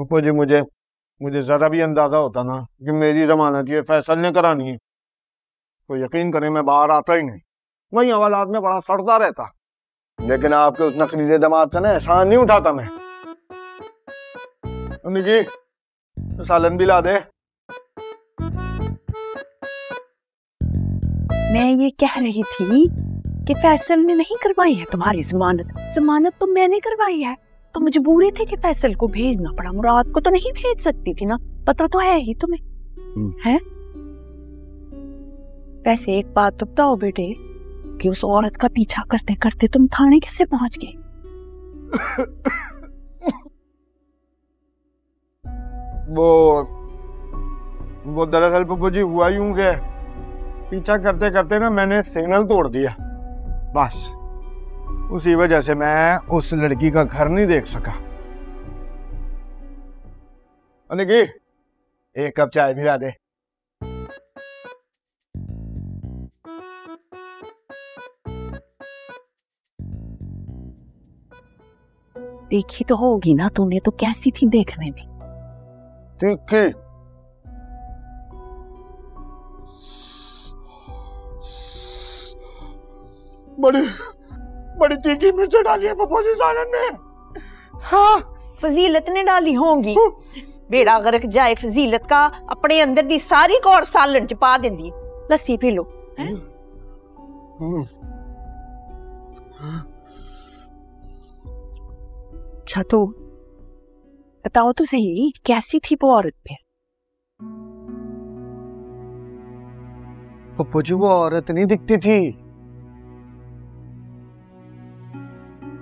पप्पू जी मुझे मुझे जरा भी अंदाज़ा होता ना कि मेरी जमानत ये फैसल ने करानी है। तो यकीन करें मैं बाहर आता ही नहीं। वही हवालात में बड़ा सड़ता रहता। लेकिन आपके उस नकलीजे दमाद का ना एहसान नहीं उठाता मैं। निकी सालन भी ला दे। मैं ये कह रही थी कि फैसल ने नहीं करवाई है तुम्हारी जमानत। जमानत तो मैंने करवाई है। तो मजबूरी थी कि फैसल को भेजना पड़ा। मुराद को तो नहीं भेज सकती थी ना? पता तो है ही तुम्हें। हम्म। है? वैसे एक बात तो बताओ बेटे कि उस औरत का पीछा करते करते तुम थाने कैसे पहुँच गए? वो वो दरअसल पप्पू जी हुआ यूँ के। पीछा करते करते ना मैंने सिग्नल तोड़ दिया। बस। उसी वजह से मैं उस लड़की का घर नहीं देख सका। निकी एक कप चाय भी ला दे। देखी तो होगी ना तूने तो कैसी थी देखने में? तीखी बड़ी बड़ी तीखी मिर्च डाली है पप्पू जी सालन में हाँ फजीलत ने डाली होंगी। बेड़ा गरक जाए फजीलत का अपने अंदर दी सारी कौर सालन च पा देंदी। लस्सी पी लो हम्म, अच्छा तो बताओ तो सही कैसी थी वो औरत फिर? पप्पू जी वो औरत नहीं दिखती थी।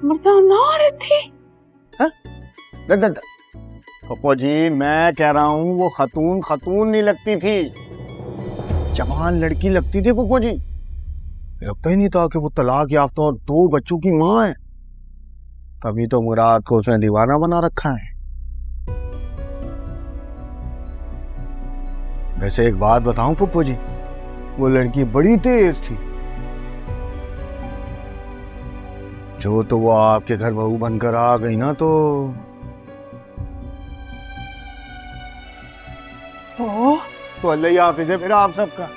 मर्दाना औरत थी। पप्पू जी, मैं कह रहा हूँ, वो खतून खतून नहीं लगती थी। जवान लड़की लगती थी पप्पू जी। लगता ही नहीं था कि वो तलाक याफ्ता और दो बच्चों की माँ है। तभी तो मुराद को उसने दीवाना बना रखा है। वैसे एक बात बताऊँ पप्पू जी, वो लड़की बड़ी तेज थी। जो तो वो आपके घर बहू बनकर आ गई ना तो। ओ तो अल्लाह ही हाफिज है फिर आप सबका।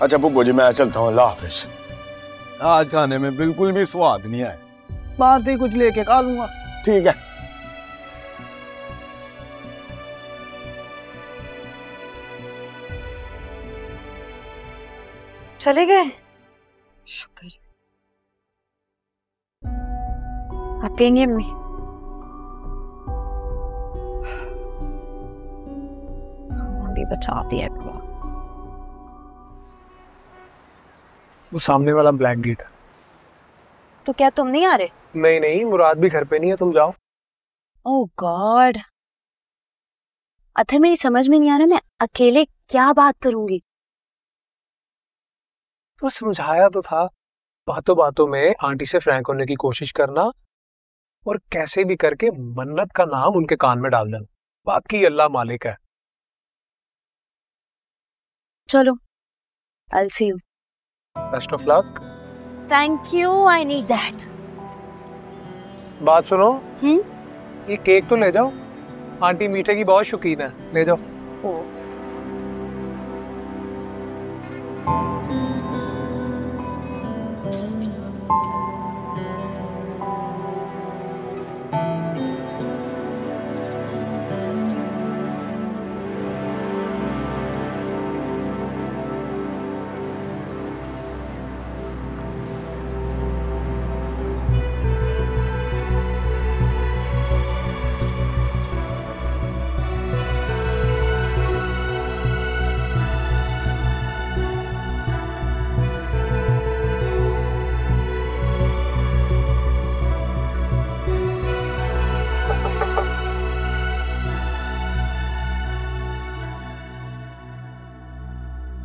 अच्छा पप्पू जी मैं चलता हूँ अल्लाह हाफिज। आज खाने में बिल्कुल भी स्वाद नहीं आया। बाहर से कुछ लेके खा लूँगा। ठीक है। चले गए? शुक्र। आप पियेंगे अम्मी भी बचा दिया है वो सामने वाला ब्लैक गेट है। तो क्या तुम नहीं आ रहे? नहीं नहीं मुराद भी घर पे नहीं है तुम जाओ। ओह गॉड अथर मेरी समझ में नहीं आ रहा मैं अकेले क्या बात करूँगी? तो समझाया तो था बातों बातों में आंटी से फ्रैंक होने की कोशिश करना और कैसे भी करके मन्नत का नाम उनके कान में डाल देना। बाकी अल्लाह मालिक है। चलो I see you best of luck thank you I need that बात सुनो। हम्म ये केक तो ले जाओ। आंटी मीठे की बहुत शौकीन है। ले जाओ।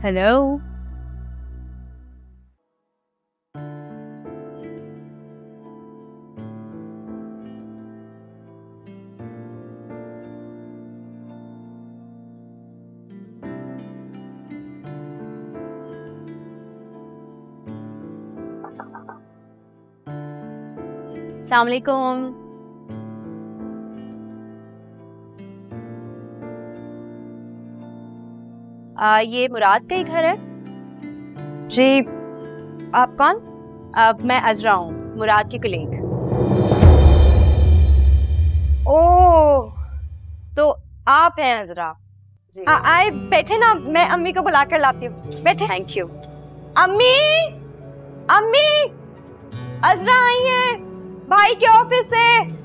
Hello? Assalamualaikum. आ, ये मुराद का ही घर है। जी आप कौन? अब मैं अजरा हूँ मुराद की कलीग ओह तो आप हैं अजरा? जी। आ- आए बैठे ना मैं अम्मी को बुला कर लाती हूँ। बैठे। थैंक यू अम्मी! अम्मी! अजरा आई है भाई के ऑफ़िस से।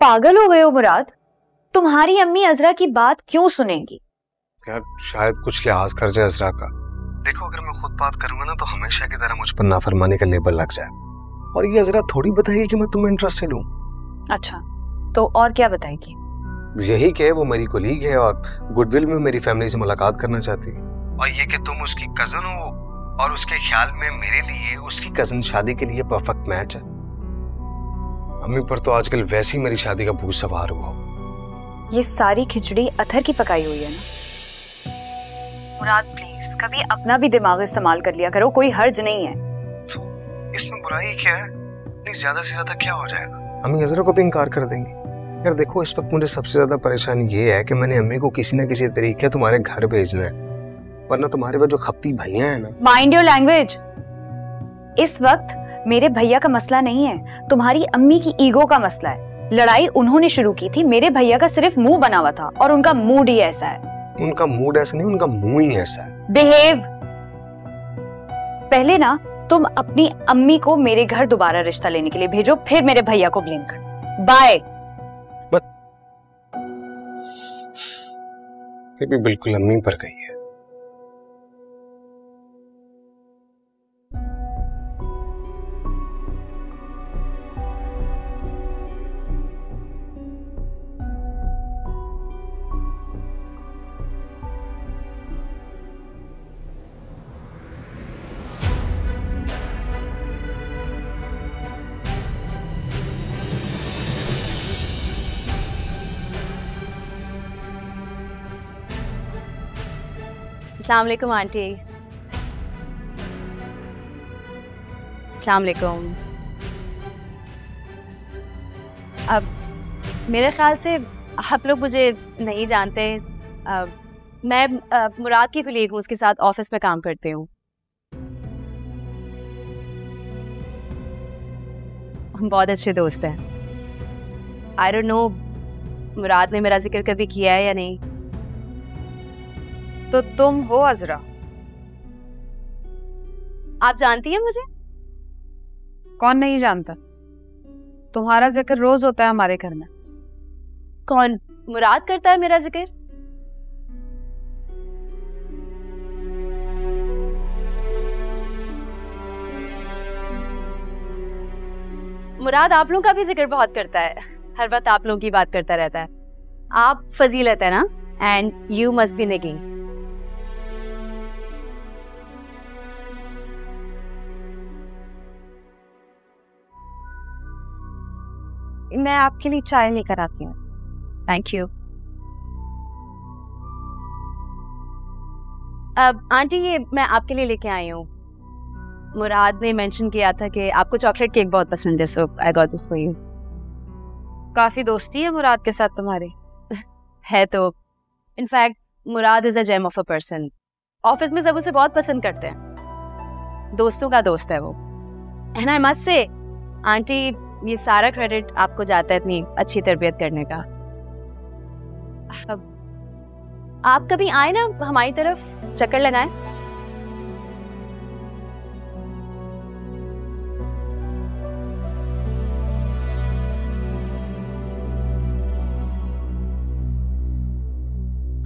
पागल हो गए हो मुराद? तुम्हारी अम्मी अजरा की बात क्यों सुनेंगी? यार शायद कुछ लिहाज कर जाए अजरा का। देखो अगर मैं खुद बात करूँगा ना तो हमेशा की तरह मुझ पर नाफरमानी का लेबल लग जाए। और ये अजरा थोड़ी बताएगी कि मैं तुम्हें इंटरेस्टेड हूँ। अच्छा तो और क्या बताएगी? यही कि वो मेरी कोलीग है और गुडविल में मेरी फैमिली से मुलाकात करना चाहती है। और ये कि तुम उसकी कज़न हो और उसके ख्याल में मेरे लिए उसकी कज़न शादी के लिए परफेक्ट मैच है। अम्मी पर तो आजकल वैसे ही मेरी शादी का भूत सवार हुआ। ये सारी खिचड़ी अथर की पकाई हुई है ना? मुराद प्लीज़ कभी अपना भी दिमाग इस्तेमाल कर लिया करो कोई हर्ज नहीं है। तो इसमें बुराई क्या है? नहीं ज़्यादा से ज़्यादा क्या हो जाएगा? अम्मी अजरा को भी इनकार कर देंगी। यार देखो इस वक्त मुझे सबसे ज़्यादा परेशानी ये है कि मैंने अम्मी को किसी ना किसी तरीके तुम्हारे घर भेजना है वरना तुम्हारे पास जो खपती भैया है ना। माइंड योर लैंग्वेज इस वक्त मेरे भैया का मसला नहीं है तुम्हारी अम्मी की ईगो का मसला है। लड़ाई उन्होंने शुरू की थी मेरे भैया का सिर्फ़ मुँह बना हुआ था और उनका मूड ही ऐसा है। उनका मूड ऐसा नहीं उनका मुँह ही ऐसा है। बिहेव। पहले ना तुम अपनी अम्मी को मेरे घर दोबारा रिश्ता लेने के लिए भेजो फिर मेरे भैया को ब्लेम कर। बाय बिल्कुल अम्मी पर गई है। अस्सलाम वालेकुम आंटी अस्सलाम वालेकुम अब मेरे ख्याल से आप लोग मुझे नहीं जानते। अ, मैं अ, मुराद की कुलीग हूँ उसके साथ ऑफ़िस में काम करती हूँ। हम बहुत अच्छे दोस्त हैं। आई डोंट नो मुराद ने मेरा ज़िक्र कभी किया है या नहीं। तो तुम हो अजरा। आप जानती हैं मुझे? कौन नहीं जानता? तुम्हारा ज़िक्र रोज होता है हमारे घर में। कौन? मुराद करता है मेरा ज़िक्र? मुराद आप लोगों का भी ज़िक्र बहुत करता है। हर वक्त आप लोगों की बात करता रहता है। आप फजीलत है ना? एंड यू मस्ट बी निगी मैं आपके लिए चाय लेकर आती हूँ। थैंक यू अब आंटी ये मैं आपके लिए लेके आई हूँ। मुराद ने मेंशन किया था कि आपको चॉकलेट केक बहुत पसंद है so I got this for you काफ़ी दोस्ती है मुराद के साथ तुम्हारी। है तो। In fact Murad is a gem of a person office में सब उसे बहुत पसंद करते हैं। दोस्तों का दोस्त है वो। And I must say aunty ये सारा क्रेडिट आपको जाता है इतनी अच्छी तरबियत करने का। आप कभी आए ना हमारी तरफ़, चक्कर लगाएँ?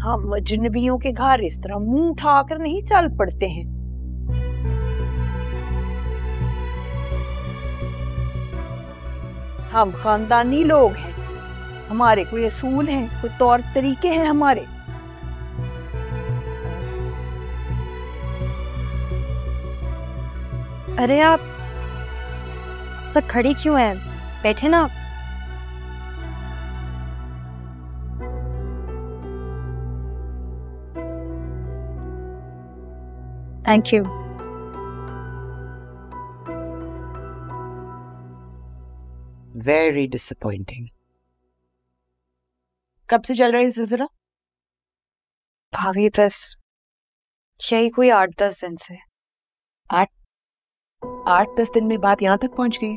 हम अजनबियों के घर इस तरह मुँह उठाकर नहीं चल पड़ते हैं। हम खानदानी लोग हैं। हमारे कोई असूल हैं कोई तौर तरीके हैं हमारे। अरे आप तक खड़ी क्यों हैं? बैठे ना आप। थैंक यू वेरी डिसअपॉइंटिंग कब से चल रहा है सिलसिला? भाभी बस यही कोई आठ दस दिन से। आठ? दस दिन में बात यहाँ तक पहुँच गई?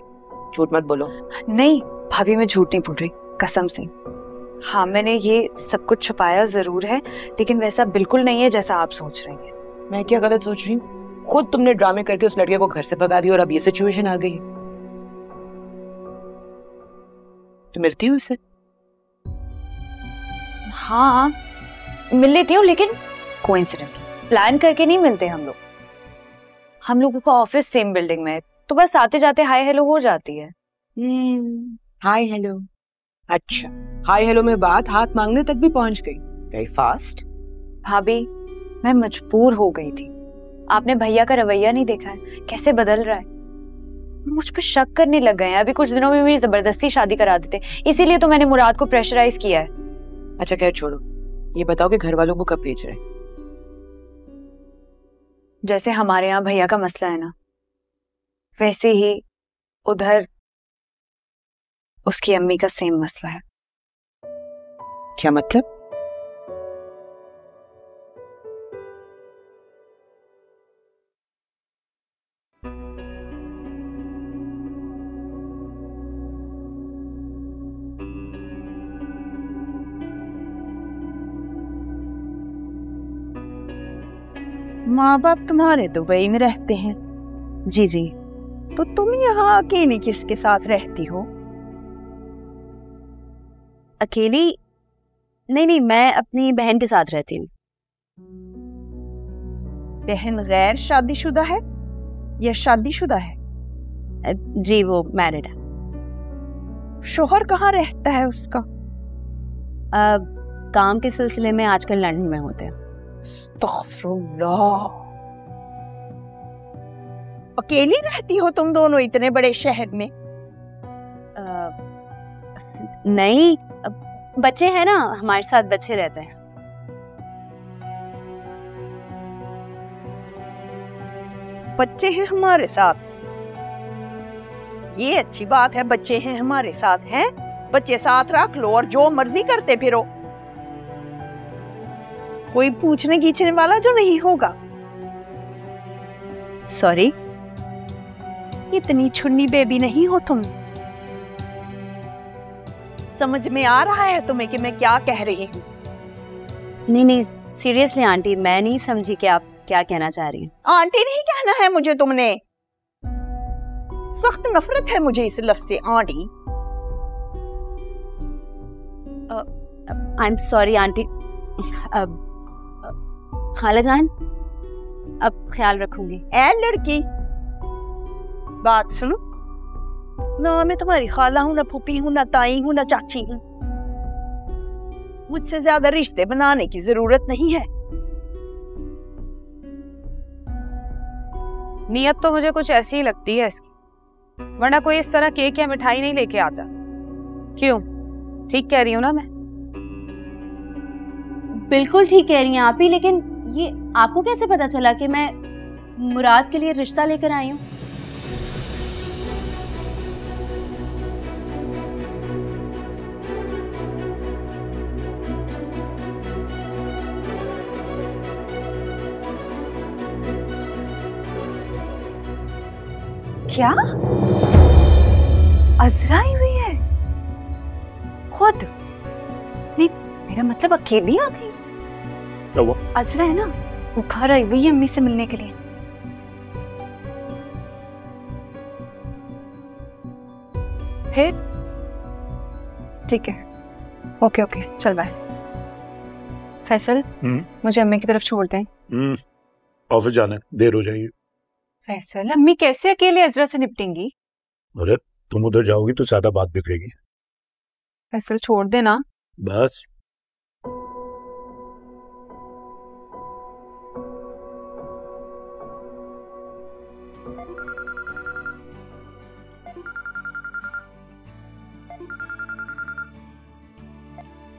झूठ मत बोलो। नहीं भाभी मैं झूठ नहीं बोल रही कसम से। हाँ मैंने ये सब कुछ छुपाया ज़रूर है लेकिन वैसा बिल्कुल नहीं है जैसा आप सोच रही हैं। मैं क्या गलत सोच रही हूँ? खुद तुमने ड्रामे करके उस लड़के को घर से भगा दिया और अब ये सिचुएशन आ गई है। तो मिलती हूँ उससे हाँ मिल लेती हूँ लेकिन कोइंसिडेंटली प्लान करके नहीं मिलते हम लोग। हम लोगों का ऑफ़िस सेम बिल्डिंग में है तो बस आते जाते हाय हेलो हो जाती है। हाय हेलो अच्छा हाय हेलो में बात हाथ मांगने तक भी पहुँच गई। वेरी फास्ट भाभी मैं मजबूर हो गई थी। आपने भैया का रवैया नहीं देखा है? कैसे बदल रहा है? मुझ पर शक करने लग गए हैं। अभी कुछ दिनों में मेरी ज़बरदस्ती शादी करा देते इसीलिए तो मैंने मुराद को प्रेशराइज किया है। अच्छा खैर छोड़ो। ये बताओ कि घर वालों को कब भेज रहे जैसे हमारे यहाँ भैया का मसला है ना वैसे ही उधर उसकी अम्मी का सेम मसला है। क्या मतलब? माँ बाप तुम्हारे दुबई में रहते हैं। जी जी। तो तुम यहाँ अकेली किसके साथ रहती हो? अकेली? नहीं नहीं मैं अपनी बहन के साथ रहती हूँ। बहन गैर शादीशुदा है या शादीशुदा है? जी वो मैरिड है। शोहर कहाँ रहता है उसका? अ, काम के सिलसिले में आजकल लंदन में होते हैं। अकेली रहती हो तुम दोनों इतने बड़े शहर में? अ, नहीं बच्चे हैं ना हमारे साथ बच्चे रहते हैं। बच्चे हैं हमारे साथ। ये अच्छी बात है बच्चे हैं हमारे साथ हैं? बच्चे साथ रख लो और जो मर्ज़ी करते फिरो। कोई पूछने खींचने वाला जो नहीं होगा। सॉरी इतनी छुन्नी बेबी नहीं हो तुम। समझ में आ रहा है तुम्हें कि मैं क्या कह रही हूँ? नहीं नहीं सीरियसली आंटी मैं नहीं समझी कि आप क्या कहना चाह रही हैं। आंटी नहीं कहना है मुझे तुमने। सख्त नफरत है मुझे इस लफ्ज से aunty. I am sorry aunty. अब खाला जान अब ख्याल रखूँगी। ए लड़की। बात सुनो। ना मैं तुम्हारी खाला हूँ ना फूफी हूँ ना ताई हूँ ना चाची हूँ। मुझसे ज़्यादा रिश्ते बनाने की ज़रूरत नहीं है। नियत तो मुझे कुछ ऐसी ही लगती है इसकी। वरना कोई इस तरह केक या मिठाई नहीं लेके आता। क्यों? ठीक कह रही हूँ ना मैं? बिल्कुल ठीक कह रही हैं आप ही लेकिन ये आपको कैसे पता चला कि मैं मुराद के लिए रिश्ता लेकर आई हूँ? क्या? अजरा आई हुई है? खुद? नहीं, मेरा मतलब अकेली आ गई। क्या हुआ? अजरा है ना? वो घर आई हुई है अम्मी से मिलने के लिए। फिर? ठीक है। ओके ओके चल बाय फैसल हम्म। मुझे अम्मी की तरफ़ छोड़ दें हम्म। ऑफ़िस जाना है देर हो जाएगी। फैसल अम्मी कैसे अकेले अजरा से निपटेंगी? अरे तुम उधर जाओगी तो ज़्यादा बात बिगड़ेगी। फैसल छोड़ देना। बस।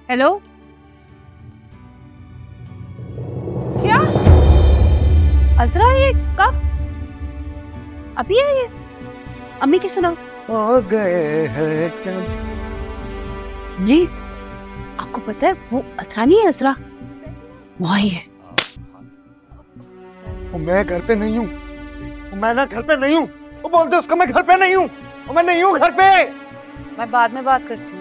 हेलो क्या? अजरा ये कब? अभी है ये? अम्मी की सुना हो गए हैं जी। आपको पता है वो असरा नहीं है असरा वही है। वो मैं घर पे नहीं हूँ। मैं ना घर पे नहीं हूँ। वो बोलते उसको मैं घर पे नहीं हूँ। मैं नहीं हूँ घर पे। मैं बाद में बात करती हूँ।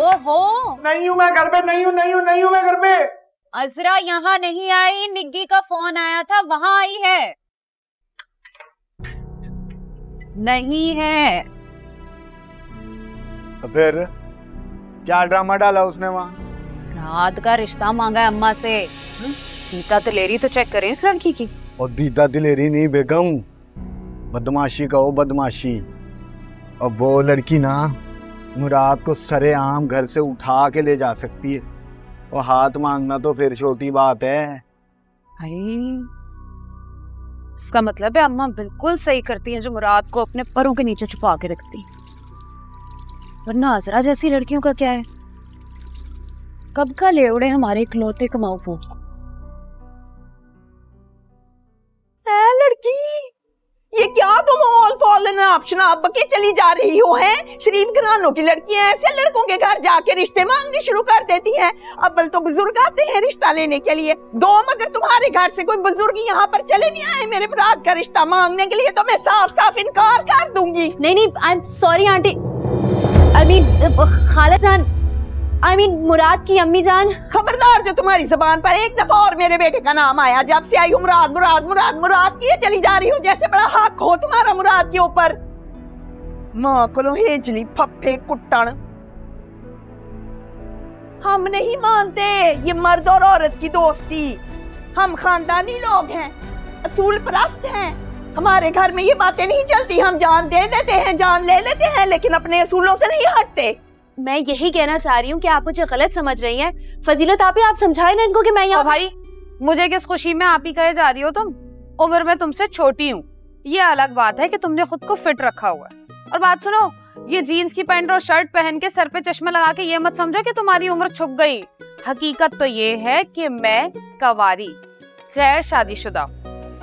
ओहो। नहीं हूँ मैं घर पे नहीं हूँ नहीं हूँ नहीं हूँ मैं घर पे। अजरा यहाँ नहीं आई निग्गी का फ़ोन आया था वहाँ आई है। नहीं है। तो फिर क्या ड्रामा डाला उसने वहाँ? रात का रिश्ता मांगा है अम्मा से। गीता दिलेरी तो चेक करें इस लड़की की। और दीदा दिलेरी नहीं बेगम बदमाशी कहो बदमाशी। अब वो लड़की ना मुराद को सरेआम घर से उठा के ले जा सकती है। और हाथ मांगना तो फिर छोटी बात है। इसका मतलब है अम्मा बिल्कुल सही करती हैं जो मुराद को अपने परों के नीचे छुपा के रखती। वरना अजरा जैसी लड़कियों का क्या है? कब का ले उड़े हमारे इकलौते कमाऊ फूट को लड़की! ये क्या तुम ऑल फॉलन ऑप्शन आप के चली जा रही हो, हैं? शरीफ घरानों की लड़कियाँ ऐसे लड़कों के घर जाके रिश्ते मांगने शुरू कर देती हैं। अव्वल तो बुज़ुर्ग आते हैं रिश्ता लेने के लिए। दो, मगर तुम्हारे घर से कोई बुज़ुर्ग यहाँ पर चले नहीं आए मेरे मुराद का रिश्ता मांगने के लिए तो मैं साफ़ साफ़ इनकार कर दूँगी। नहीं नहीं I am sorry aunty I mean खाला I I mean mean, Murad की अम्मी जान। खबरदार जो तुम्हारी जबान पर एक दफ़ा और मेरे बेटे का नाम आया जब से आई हूँ मुराद मुराद मुराद मुराद किए चली जा रही हूँ जैसे बड़ा हक हो तुम्हारा मुराद के ऊपर। माँ को हेजली हम नहीं मानते ये मर्द और औरत की दोस्ती। हम खानदानी लोग हैं असूल परस्त हैं। हमारे घर में ये बातें नहीं चलती हम जान दे देते हैं जान ले लेते हैं लेकिन अपने असूलों से नहीं हटते। मैं यही कहना चाह रही हूँ कि आप मुझे गलत समझ रही हैं। फजीलत आप ही आप समझाए ना इनको कि मैं यहाँ भाई, मुझे किस खुशी में आप ही कहे जा रही हो तुम? उम्र में तुमसे छोटी हूँ। ये अलग बात है कि तुमने खुद को फिट रखा हुआ है। और बात सुनो, ये जीन्स की पैंट और शर्ट पहन के सर पे चश्मा लगा के ये मत समझो कि तुम्हारी उम्र छुप गई। हकीकत तो ये है कि मैं कवारी, गैर शादीशुदा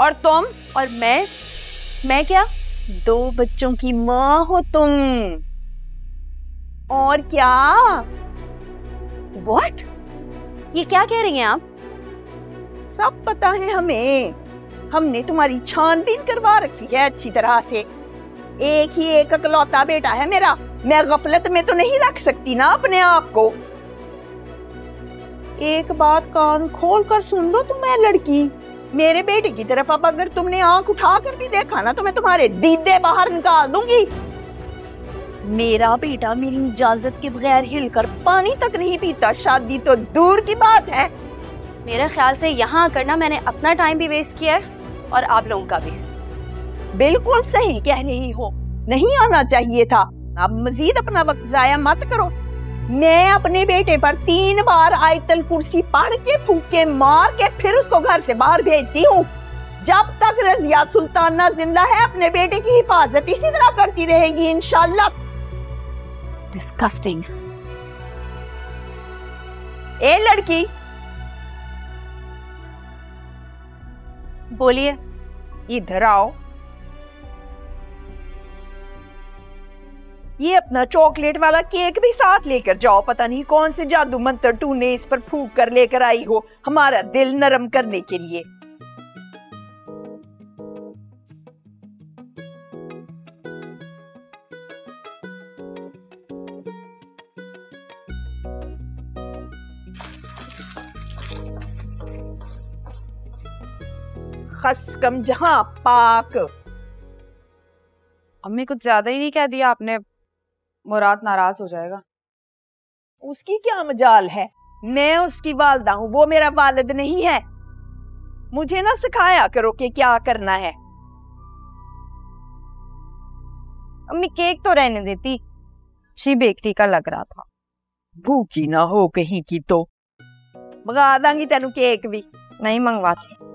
और तुम? और मैं? मैं क्या? दो बच्चों की माँ हो तुम। और क्या? व्हाट ये क्या कह रही हैं आप? सब पता है हमें। हमने तुम्हारी छानबीन करवा रखी है अच्छी तरह से। एक ही एक अकलौता बेटा है मेरा। मैं गफलत में तो नहीं रख सकती ना अपने आप को। एक बात कान खोल कर सुन लो तुम मैं लड़की। मेरे बेटे की तरफ़ अब अगर तुमने आँख उठा कर भी देखा ना तो मैं तुम्हारे दीदे बाहर निकाल दूँगी। मेरा बेटा मेरी इजाज़त के बगैर हिलकर पानी तक नहीं पीता। शादी तो दूर की बात है। मेरे ख्याल से यहाँ करना मैंने अपना टाइम भी वेस्ट किया है और आप लोगों का भी। बिल्कुल सही कह रही हो। नहीं आना चाहिए था। अब मजीद अपना वक्त जाया मत करो। मैं अपने बेटे पर तीन बार आयतल कुर्सी पढ़ के फूके मार के फिर उसको घर से बाहर भेजती हूँ। जब तक रजिया सुल्ताना ज़िंदा है अपने बेटे की हिफाजत इसी तरह करती रहेगी इंशाल्लाह। डिस्कस्टिंग ए, लड़की। बोलिए, इधर आओ। ये अपना चॉकलेट वाला केक भी साथ लेकर जाओ। पता नहीं कौन से जादू मंत्र टूने इस पर फूक कर लेकर आई हो हमारा दिल नरम करने के लिए। खस कम जहाँ पाक। अम्मी कुछ ज़्यादा ही नहीं कह दिया आपने। मुराद नाराज़ हो जाएगा। उसकी क्या मजाल है? मैं उसकी वालदा हूँ वो मेरा वालिद नहीं है। मुझे ना सिखाया करो कि क्या करना है। अम्मी केक तो रहने देती। शी बेकरी का लग रहा था। भूखी ना हो कहीं की तो। मंगा दांगी तेन केक भी। नहीं मंगवाती।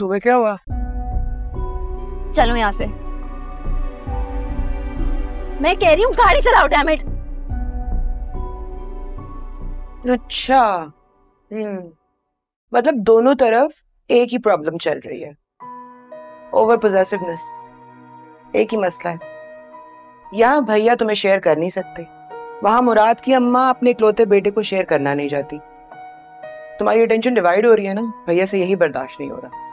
तुम्हें क्या हुआ? चलो यहाँ से। मैं कह रही हूँ गाड़ी चलाओ डैमेट अच्छा। हम्म। मतलब दोनों तरफ़ एक ही प्रॉब्लम चल रही है। ओवर पोजेसिवनेस एक ही मसला है। यहाँ भैया तुम्हें शेयर कर नहीं सकते। वहाँ मुराद की अम्मा अपने इकलौते बेटे को शेयर करना नहीं चाहती। तुम्हारी अटेंशन डिवाइड हो रही है ना? भैया से यही बर्दाश्त नहीं हो रहा।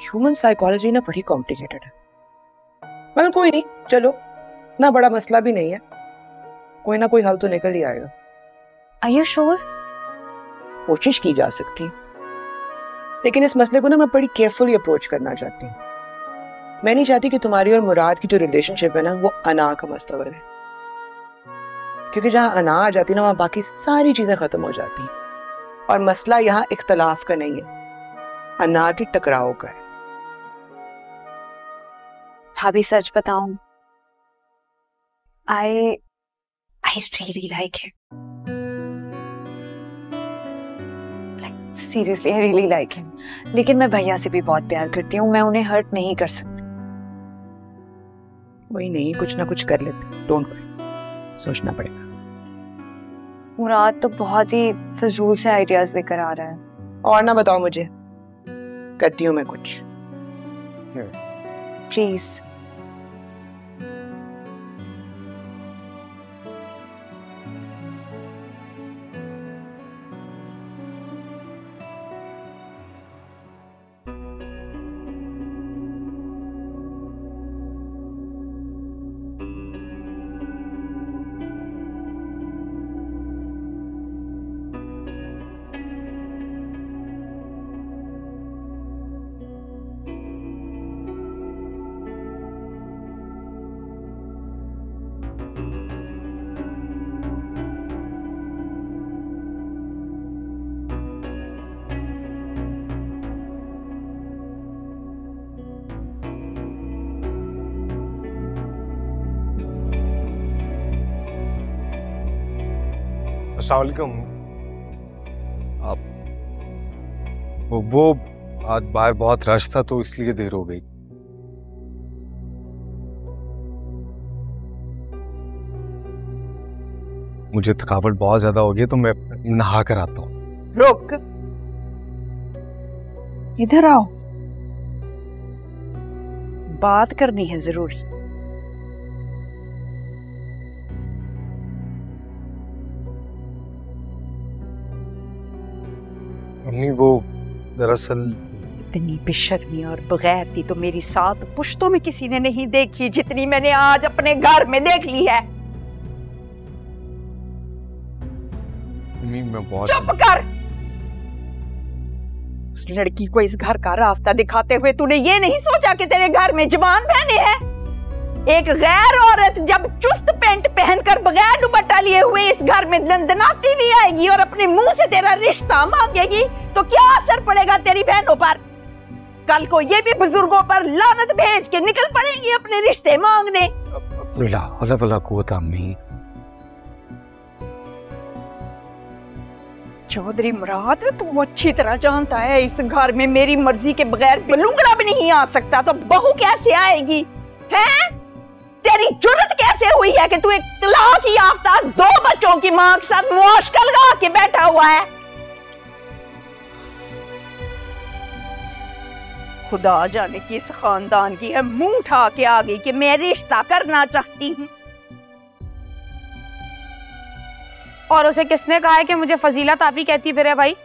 ह्यूमन साइकोलॉजी ना बड़ी कॉम्प्लिकेटेड है। मतलब कोई नहीं चलो ना बड़ा मसला भी नहीं है। कोई ना कोई हल तो निकल ही आएगा। आर यू श्योर कोशिश की जा सकती है। लेकिन इस मसले को ना मैं बड़ी केयरफुली अप्रोच करना चाहती हूँ। मैं नहीं चाहती कि तुम्हारी और मुराद की जो रिलेशनशिप है ना वो अना का मसला बने। क्योंकि जहाँ अना आ जाती है ना वहाँ बाकी सारी चीज़ें खत्म हो जाती हैं। और मसला यहाँ इख्तलाफ का नहीं है। अना के टकराव का है। भाभी सच बताऊँ I I really like him seriously I really like him लेकिन मैं भैया से भी बहुत प्यार करती हूँ मैं उन्हें हर्ट नहीं कर सकती। वही नहीं कुछ ना कुछ कर लेते डोंट वरी सोचना पड़ेगा। मुराद तो बहुत ही फजूल से आइडियाज़ लेकर आ रहा है। और ना बताओ मुझे करती हूँ मैं कुछ। प्लीज़ अस्सलाम आप वो, वो आज बाहर बहुत रश था तो इसलिए देर हो गई। मुझे थकावट बहुत ज़्यादा हो गई तो मैं नहा कर आता हूँ। रुक। इधर आओ। बात करनी है ज़रूरी। मम्मी वो दरअसल इतनी बेशर्मी और बगैरती तो मेरी सात पुश्तों में किसी ने नहीं देखी जितनी मैंने आज अपने घर में देख ली है। मैं बहुत चुप कर! उस लड़की को इस घर का रास्ता दिखाते हुए तूने ये नहीं सोचा कि तेरे घर में जवान बहने हैं? एक गैर औरत जब चुस्त लंदनाती भी आएगी और अपने मुँह से तेरा रिश्ता मांगेगी तो क्या असर पड़ेगा तेरी बहनों पर? कल को ये भी बुज़ुर्गों पर लानत भेज के निकल पड़ेगी अपने रिश्ते मांगने। चौधरी मुराद तू अच्छी तरह जानता है इस घर में मेरी मर्ज़ी के बगैर बलूंगड़ा भी नहीं आ सकता तो बहू कैसे आएगी? हैं? तेरी जुर्रत कैसे हुई है कि तू एक तलाक याफ्ता दो बच्चों की माँ के साथ मुआशका लगा के बैठा हुआ है? खुदा जाने किस खानदान की है मुँह उठा के आ गई कि मैं रिश्ता करना चाहती हूँ। और उसे किसने कहा है कि मुझे फजीला ही कहती फिर है भाई?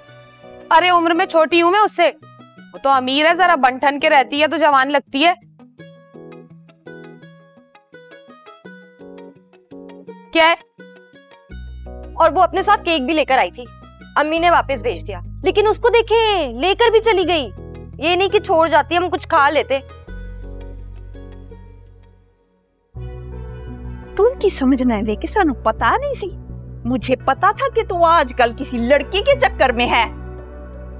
अरे उम्र में छोटी हूँ मैं उससे। वो तो अमीर है, जरा बंठन के रहती है तो जवान लगती है। क्या है? और वो अपने साथ केक भी लेकर आई थी। अम्मी ने वापस भेज दिया। लेकिन उसको देखे लेकर भी चली गई। ये नहीं कि छोड़ जाती हम कुछ खा लेते। तू की समझना है कि सानू पता नहीं सी। मुझे पता था कि तू आजकल किसी लड़की के चक्कर में है।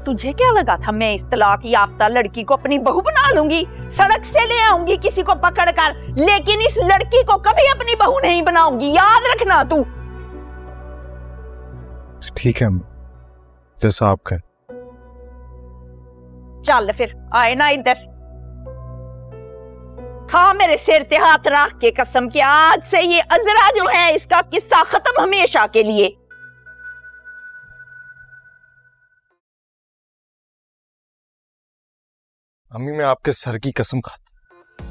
तुझे क्या लगा था मैं इस तलाक याफ्ता लड़की को अपनी बहू बना लूँगी? सड़क से ले आऊँगी किसी को पकड़कर लेकिन इस लड़की को कभी अपनी बहू नहीं बनाऊँगी। याद रखना तू। ठीक है जैसा आप कहें। चल फिर आए ना इधर। खा मेरे सिर ते हाथ रख के कसम कि आज से ये अजरा जो है इसका किस्सा खत्म हमेशा के लिए। अम्मी, मैं आपके सर की कसम खाता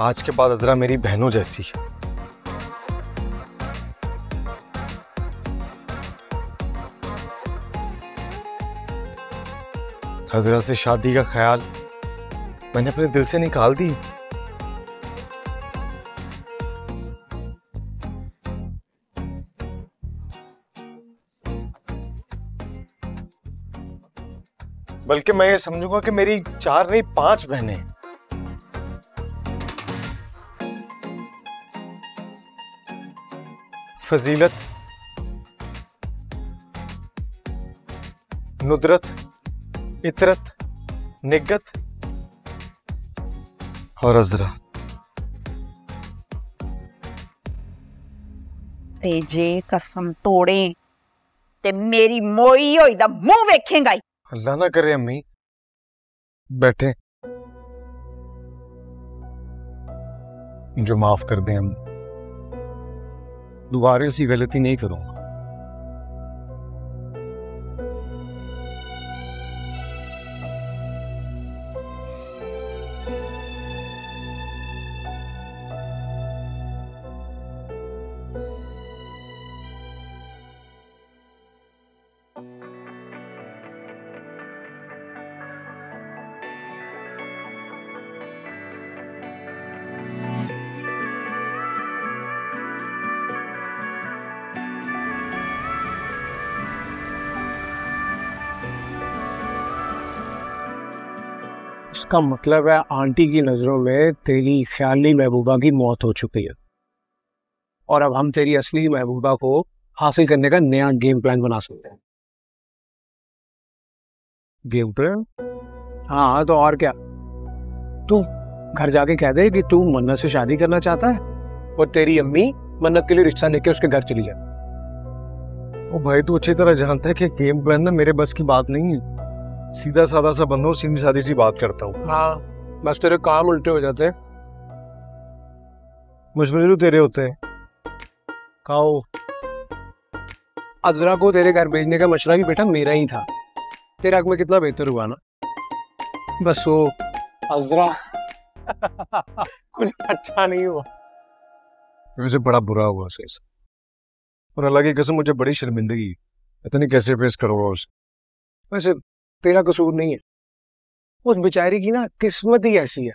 आज के बाद अजरा मेरी बहनों जैसी है। अजरा से शादी का ख्याल मैंने अपने दिल से निकाल दी बल्कि मैं ये समझूँगा कि मेरी चार नहीं, पाँच बहनें फजीलत, नुदरत, इतरत, निगत और अजरा। ते जे कसम तोड़े, ते मेरी मोई होई दा मुँह वेखेगा अल्लाह ना करे, अम्मी। बैठे। जो माफ़ कर दें, हम। दोबारा ऐसी गलती नहीं करूँगा। इसका मतलब है, आंटी की नज़रों में तेरी ख्याली महबूबा की मौत हो चुकी है। और अब हम तेरी असली महबूबा को हासिल करने का नया गेम प्लान बना सकते हैं। गेम प्लान हाँ तो और क्या? तू घर जाके कह दे कि तू मन्नत से शादी करना चाहता है और तेरी अम्मी मन्नत के लिए रिश्ता लेके उसके घर चली जाए। ओ भाई, तू अच्छी तरह जानता है कि गेम प्लान ना मेरे बस की बात नहीं है। सीधा साधा सा बंदा सीधी सादी सी बात करता हूँ। हाँ बस तेरे काम उल्टे हो जाते हैं। मशवरे तो तेरे होते हैं। खाओ अजरा को तेरे घर भेजने का मशवरा भी बेटा मेरा ही था। तेरे हक में कितना बेहतर हुआ ना। बस वो अजरा। कुछ अच्छा नहीं हुआ। वैसे बड़ा बुरा हुआ उसे और अल्लाह की कसम मुझे बड़ी शर्मिंदगी। पता नहीं कैसे फेस करूँगा उसे। वैसे तेरा कसूर नहीं है। उस बेचारी की ना किस्मत ही ऐसी है।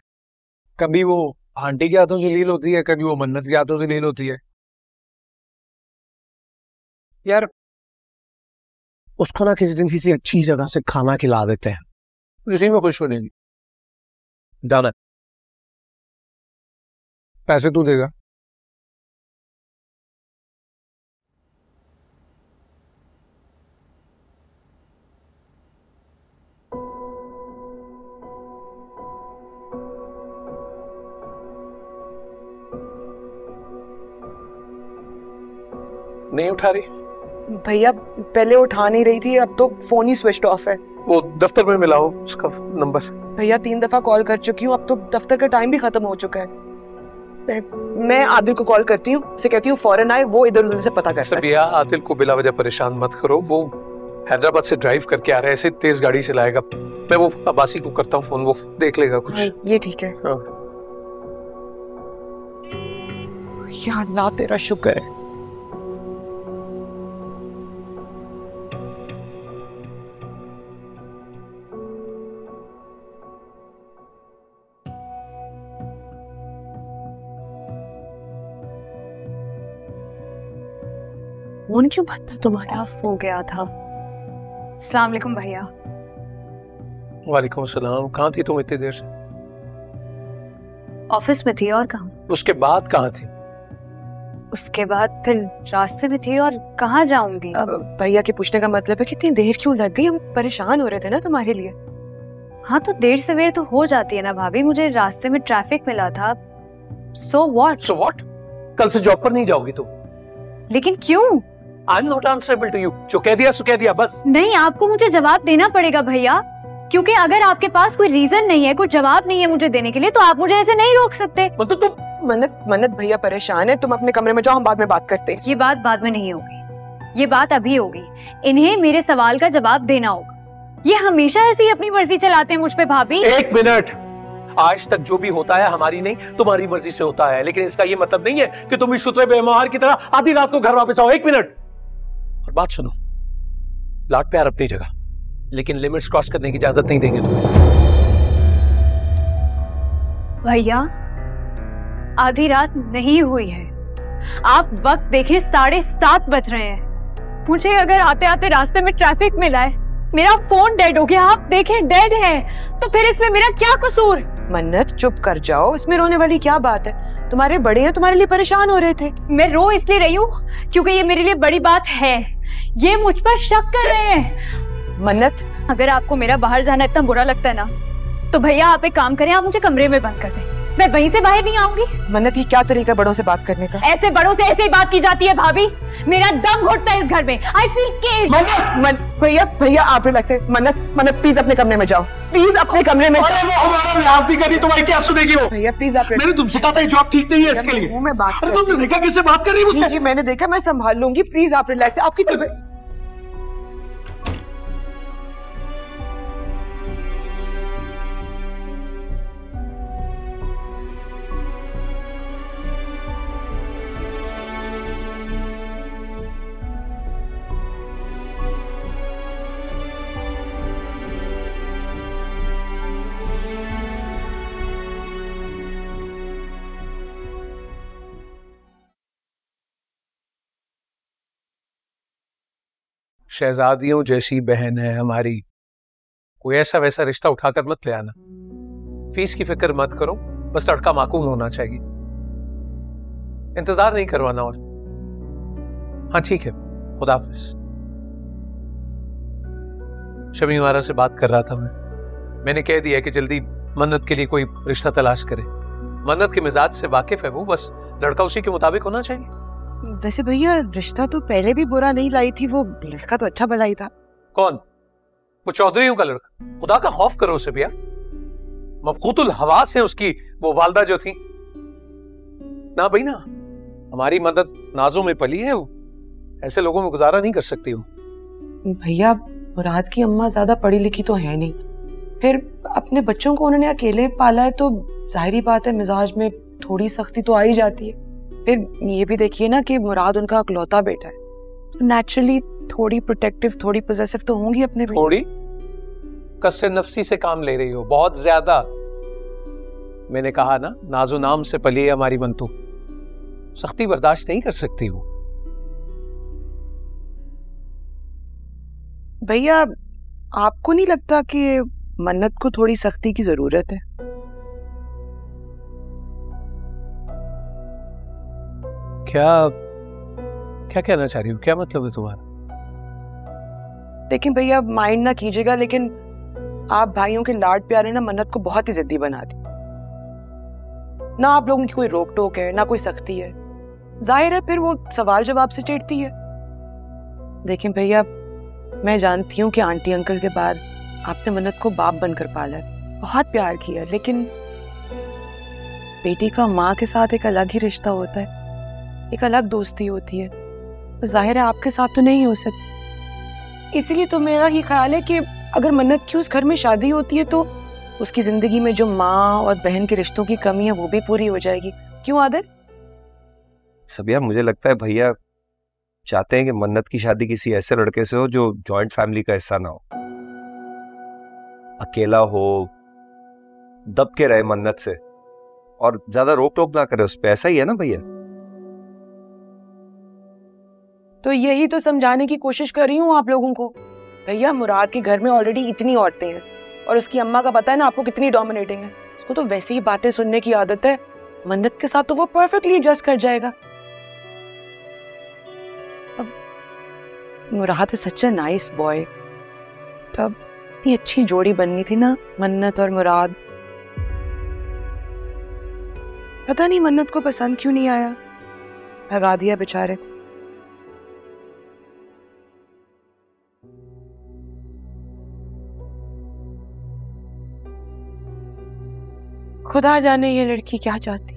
कभी वो आंटी के हाथों से लील होती है, कभी वो मन्नत के हाथों से लील होती है। यार, उसको ना किसी दिन किसी अच्छी जगह से खाना खिला देते हैं। इसी में खुश हो जाएगी। जाना। पैसे तू देगा। नहीं उठा रही? भैया पहले उठा नहीं रही थी अब तो फ़ोन ही स्विच ऑफ़ है। वो दफ्तर में मिलाओ उसका नंबर भैया तीन दफ़ा कॉल कर चुकी हूँ अब तो दफ्तर का टाइम भी खत्म हो चुका है। मैं- आदिल को कॉल करती हूँ उसे कहती हूँ फ़ौरन आए वो इधर उधर से पता करता है। भैया आदिल को बिला वजह परेशान मत करो वो हैदराबाद से ड्राइव करके आ रहा है ऐसे तेज गाड़ी चलाएगा। मैं वो अब्बासी को करता हूँ फ़ोन वो देख लेगा कुछ। हाँ, ये ठीक है। हाँ। या अल्लाह तेरा शुक्र है। फ़ोन क्यों बंद था तुम्हारा हो गया था। अस्सलाम वालेकुम भैया। वालेकुम सलाम। कहाँ थी तुम इतनी देर से? ऑफ़िस में थी और कहाँ? उसके बाद कहाँ थी? उसके बाद फिर रास्ते में थी और कहाँ जाऊँगी? भैया के पूछने का मतलब है कि इतनी देर क्यों लग गई? हम परेशान हो रहे थे ना तुम्हारे लिए। हाँ तो देर सवेर तो हो जाती है ना भाभी। मुझे रास्ते में ट्रैफ़िक मिला था। सो व्हाट सो व्हाट कल से जॉब पर नहीं जाओगी तुम। लेकिन क्यों? I am not answerable to you जो कह दिया सो कह दिया बस। नहीं आपको मुझे जवाब देना पड़ेगा भैया। क्योंकि अगर आपके पास कोई रीजन नहीं है कोई जवाब नहीं है मुझे देने के लिए तो आप मुझे ऐसे नहीं रोक सकते। मतलब तुम मन्नत मन्नत भैया परेशान है तुम अपने कमरे में जाओ हम बाद में बात करते हैं। ये बात बाद में नहीं होगी। ये बात अभी होगी। इन्हें मेरे सवाल का जवाब देना होगा। ये हमेशा ऐसे अपनी मर्ज़ी चलाते हैं मुझ पे भाभी। एक मिनट। आज तक जो भी होता है हमारी नहीं तुम्हारी मर्ज़ी से होता है। लेकिन इसका ये मतलब नहीं है कि तुम इस सुतरे बेमार की तरह आधी रात को घर वापस आओ। एक मिनट। बात सुनो। लाड प्यार अपनी जगह। लेकिन लिमिट्स क्रॉस करने की इजाज़त नहीं देंगे तुम्हें। भैया आधी रात नहीं हुई है। आप वक्त देखे साढ़े सात बज रहे हैं। मुझे अगर आते आते रास्ते में ट्रैफ़िक मिला है मेरा फ़ोन डेड हो गया आप देखें डेड है। तो फिर इसमें मेरा क्या कसूर? मन्नत चुप कर जाओ। इसमें रोने वाली क्या बात है? तुम्हारे बड़े हैं तुम्हारे लिए परेशान हो रहे थे। मैं रो इसलिए रही हूँ क्योंकि ये मेरे लिए बड़ी बात है। ये मुझ पर शक कर रहे हैं। मन्नत। अगर आपको मेरा बाहर जाना इतना बुरा लगता है ना तो भैया आप एक काम करें आप मुझे कमरे में बंद कर दें। मैं वहीं से बाहर नहीं आऊँगी। मन्नत ये क्या तरीका बड़ों से बात करने का? ऐसे बड़ों से ऐसे ही बात की जाती है भाभी। मेरा दम घुटता है इस घर में। आई फील मन्नत भैया भैया आप रिलैक्स है। मन्नत मन्नत प्लीज़ अपने कमरे में जाओ। प्लीज़ अपने कमरे में अरे वो हमारा लिहाज नहीं करी तुम्हारी क्या सुनेगी वो? भैया प्लीज़ आप मैंने तुमसे कहा था ये जॉब ठीक नहीं है इसके लिए। में बात अरे तुमने देखा किससे बात कर रही है मुझसे? मैंने देखा मैं संभाल लूँगी। प्लीज़ आप रिलैक्स आपकी तबीयत शहजादियों जैसी बहन है हमारी। कोई ऐसा वैसा रिश्ता उठाकर मत ले आना। फ़ीस की फ़िक्र मत करो, बस लड़का माकूल होना चाहिए। इंतज़ार नहीं करवाना और। हाँ ठीक है। खुदाफिज शमी मारा से बात कर रहा था मैं। मैंने कह दिया कि जल्दी मन्नत के लिए कोई रिश्ता तलाश करे। मन्नत के मिजाज से वाकिफ है वो, बस लड़का उसी के मुताबिक होना चाहिए। वैसे भैया रिश्ता तो पहले भी बुरा नहीं लाई थी वो लड़का तो अच्छा भलाई था। कौन? वो चौधरी का लड़का। खुदा का खौफ करो उसे भैया। मफकूतुल हवास है उसकी वो वालदा जो थी। ना भाई ना हमारी मदद नाजों में पली है वो। ऐसे लोगों में गुजारा नहीं कर सकती वो भैया मुराद की अम्मा ज़्यादा पढ़ी लिखी तो है नहीं। फिर अपने बच्चों को उन्होंने अकेले पाला है तो ज़ाहिर बात है मिजाज में थोड़ी सख्ती तो आ ही जाती है। फिर ये भी देखिए ना कि मुराद उनका अकलौता बेटा है। तो नेचुरली थोड़ी प्रोटेक्टिव थोड़ी पोजेसिव तो होंगी अपने थोड़ी कस्से नफसी से काम ले रही हो बहुत ज़्यादा। मैंने कहा ना नाजो नाम से पली है हमारी बंतु। सख्ती बर्दाश्त नहीं कर सकती वो। भैया आपको नहीं लगता कि मन्नत को थोड़ी सख्ती की ज़रूरत है? क्या क्या कहना चाह रही हो? क्या मतलब है तुम्हारा? देखिए भैया माइंड ना कीजिएगा, लेकिन आप भाइयों के लाड प्यारे ना मन्नत को बहुत ही जिद्दी बना दी। ना आप लोगों की कोई रोक टोक है, ना कोई सख्ती है। ज़ाहिर है फिर वो सवाल जवाब से चिढ़ती है। लेकिन भैया, मैं जानती हूँ कि आंटी अंकल के बाद आपने मन्नत को बाप बनकर पाला है। बहुत प्यार किया, लेकिन बेटी का माँ के साथ एक अलग ही रिश्ता होता है। एक अलग दोस्ती होती है। तो ज़ाहिर है आपके साथ तो नहीं हो सकती। इसीलिए तो मेरा ही ख्याल है कि अगर मन्नत की उस घर में शादी होती है तो उसकी ज़िंदगी में जो माँ और बहन के रिश्तों की कमी है वो भी पूरी हो जाएगी। क्यों, आदर? सबिया मुझे लगता है भैया चाहते हैं कि मन्नत की शादी किसी ऐसे लड़के से हो जो जॉइंट फैमिली का हिस्सा ना हो। अकेला हो, दब के रहे मन्नत से और ज़्यादा रोक टोक ना करे उस पर ऐसा ही है ना भैया? तो यही तो समझाने की कोशिश कर रही हूँ आप लोगों को। भैया, मुराद के घर में ऑलरेडी इतनी औरतें हैं और उसकी अम्मा का पता है ना आपको कितनी डोमिनेटिंग है। उसको तो वैसे ही बातें सुनने की आदत है। मन्नत के साथ तो वो परफेक्टली एडजस्ट कर जाएगा। अब Murad is such a nice boy तब इतनी अच्छी जोड़ी बननी थी ना मन्नत और मुराद। पता नहीं मन्नत को पसंद क्यों नहीं आया। भगा दिया बेचारे को। खुदा जाने ये लड़की क्या चाहती?